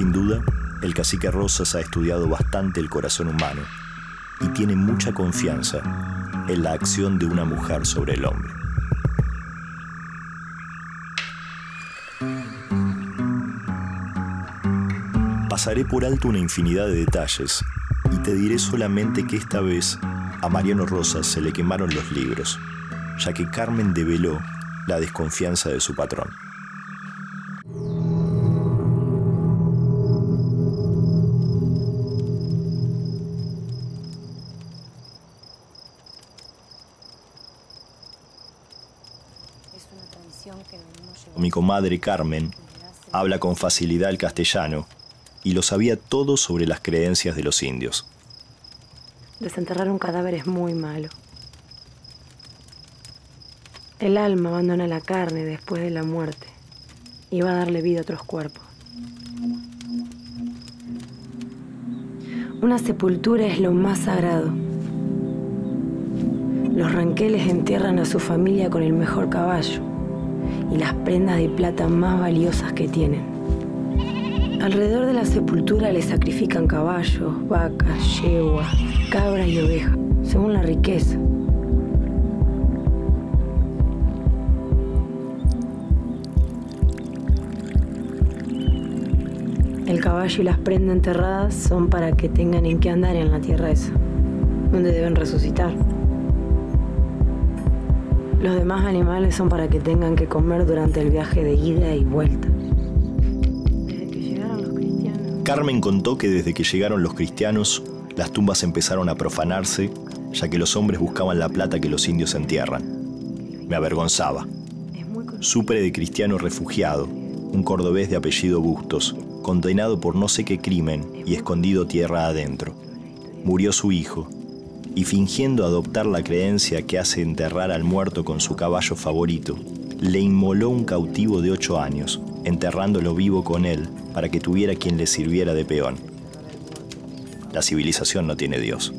El cacique Rosas ha estudiado bastante el corazón humano y tiene mucha confianza en la acción de una mujer sobre el hombre. Pasaré por alto una infinidad de detalles y te diré solamente que esta vez a Mariano Rosas se le quemaron los libros, ya que Carmen develó la desconfianza de su patrón. Mi comadre Carmen habla con facilidad el castellano y lo sabía todo sobre las creencias de los indios. Desenterrar un cadáver es muy malo. El alma abandona la carne después de la muerte y va a darle vida a otros cuerpos. Una sepultura es lo más sagrado. Los ranqueles entierran a su familia con el mejor caballo y las prendas de plata más valiosas que tienen. Alrededor de la sepultura le sacrifican caballos, vacas, yeguas, cabras y ovejas, según la riqueza. El caballo y las prendas enterradas son para que tengan en qué andar en la tierra esa, donde deben resucitar. Los demás animales son para que tengan que comer durante el viaje de ida y vuelta. Desde que llegaron los cristianos. Carmen contó que desde que llegaron los cristianos, las tumbas empezaron a profanarse, ya que los hombres buscaban la plata que los indios entierran. Me avergonzaba. Supe de cristiano refugiado, un cordobés de apellido Bustos, condenado por no sé qué crimen y escondido tierra adentro. Murió su hijo, y fingiendo adoptar la creencia que hace enterrar al muerto con su caballo favorito, le inmoló un cautivo de ocho años, enterrándolo vivo con él para que tuviera quien le sirviera de peón. La civilización no tiene Dios.